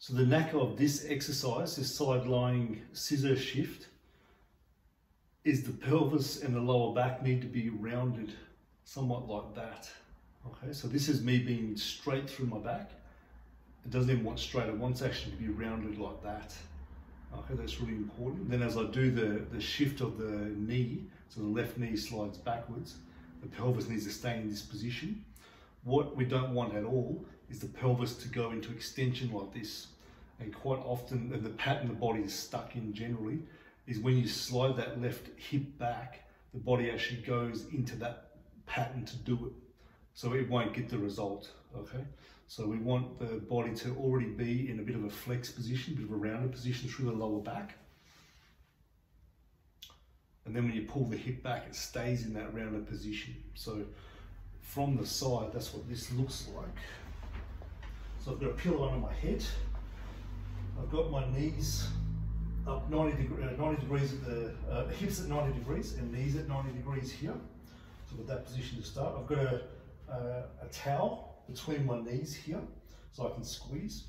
So the knack of this exercise, this side lying scissor shift, is the pelvis and the lower back need to be rounded somewhat like that. Okay, so this is me being straight through my back. It doesn't even want straight, it wants actually to be rounded like that. Okay, that's really important. Then as I do the, the shift of the knee, so the left knee slides backwards, the pelvis needs to stay in this position. What we don't want at all is the pelvis to go into extension like this. And quite often, and the pattern the body is stuck in generally, is when you slide that left hip back, the body actually goes into that pattern to do it. So it won't get the result, okay? So we want the body to already be in a bit of a flex position, a bit of a rounded position through the lower back. And then when you pull the hip back, it stays in that rounded position. So from the side, that's what this looks like. So I've got a pillow under my head. I've got my knees up 90, deg uh, 90 degrees at the uh, hips at 90 degrees and knees at 90 degrees here. So with that position to start, I've got a, uh, a towel between my knees here so I can squeeze.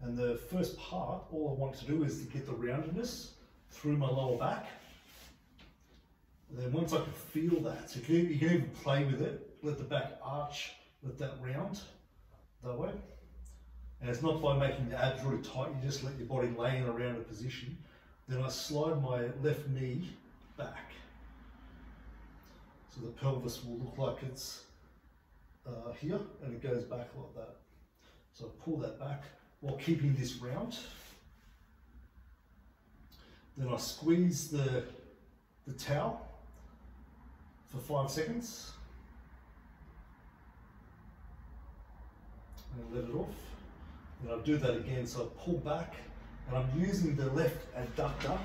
And the first part, all I want to do is to get the roundedness through my lower back. And then once I can feel that, so you can, you can even play with it, let the back arch, let that round that way. And it's not by making the abs really tight, you just let your body lay in a rounded position. Then I slide my left knee back. So the pelvis will look like it's uh, here and it goes back like that. So I pull that back while keeping this round. Then I squeeze the, the towel for five seconds. And let it off. Then I'll do that again, so I pull back and I'm using the left adductor.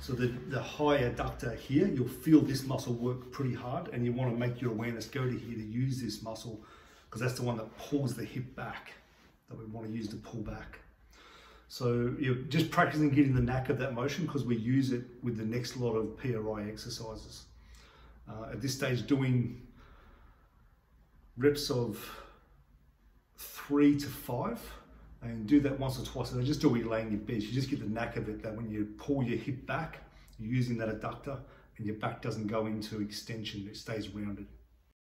So the, the high adductor here, you'll feel this muscle work pretty hard and you want to make your awareness go to here to use this muscle because that's the one that pulls the hip back that we want to use to pull back. So you're just practicing getting the knack of that motion because we use it with the next lot of PRI exercises. Uh, at this stage, doing reps of three to five and do that once or twice and just do it while you lay in your bed. You just get the knack of it that when you pull your hip back, you're using that adductor and your back doesn't go into extension, it stays rounded.